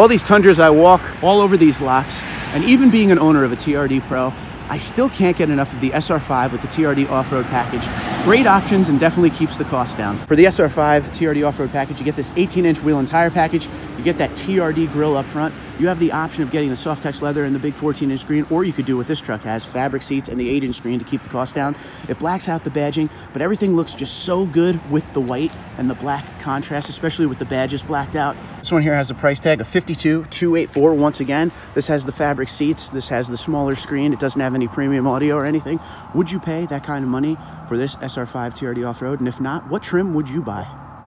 all these Tundras I walk all over these lots, and even being an owner of a TRD Pro, I still can't get enough of the SR5 with the TRD off-road package. Great options and definitely keeps the cost down. For the SR5 TRD off-road package, you get this 18-inch wheel and tire package. You get that TRD grill up front. You have the option of getting the soft touch leather and the big 14-inch screen, or you could do what this truck has, fabric seats and the 8-inch screen to keep the cost down. It blacks out the badging, but everything looks just so good with the white and the black contrast, especially with the badges blacked out. This one here has a price tag of 52,284. Once again, this has the fabric seats. This has the smaller screen. It doesn't have any premium audio or anything. Would you pay that kind of money for this SR5 TRD off-road? And if not, what trim would you buy?